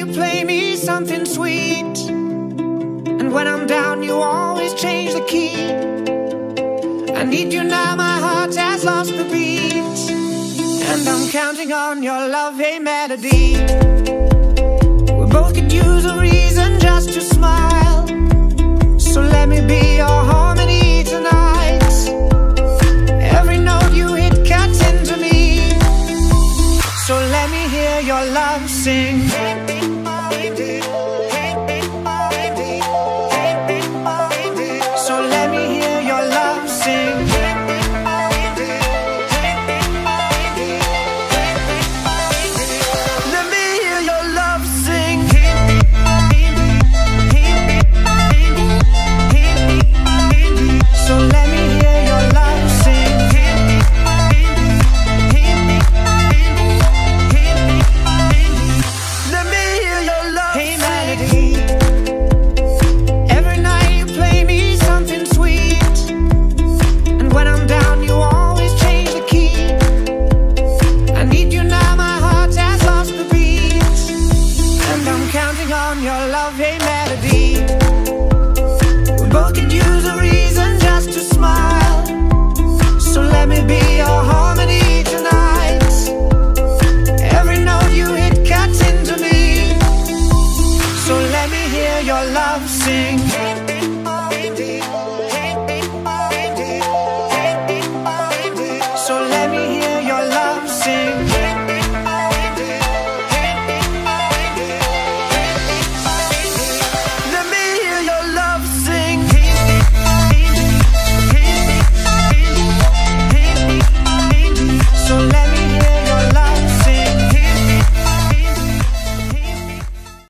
you play me something sweet. And when I'm down, you always change the key. I need you now, my heart has lost the beat. And I'm counting on your love, a melody. Love sing. melody. We both use a reason just to smile. So let me be your harmony tonight. Every note you hit cuts into me. So let me hear your love sing. So let me hear your love sing.